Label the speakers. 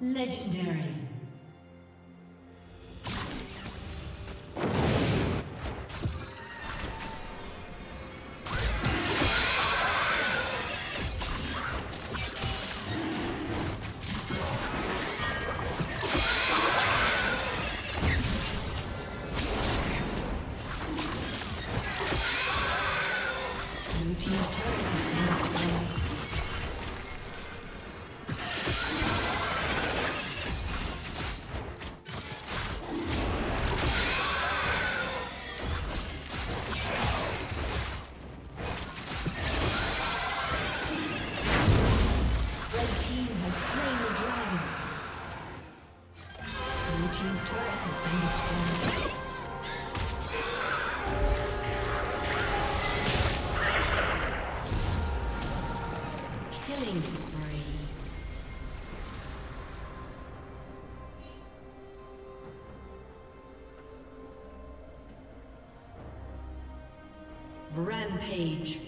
Speaker 1: Legendary. Rampage.